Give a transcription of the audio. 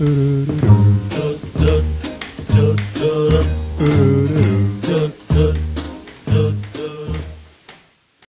Do, do, do, do. do.